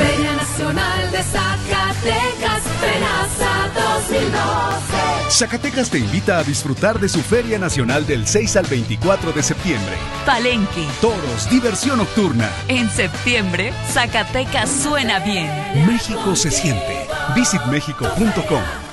Feria Nacional de Zacatecas, FENAZA 2012. Zacatecas te invita a disfrutar de su Feria Nacional del 6 al 24 de septiembre. Palenque. Toros, diversión nocturna. En septiembre, Zacatecas suena bien. México se siente. Visitmexico.com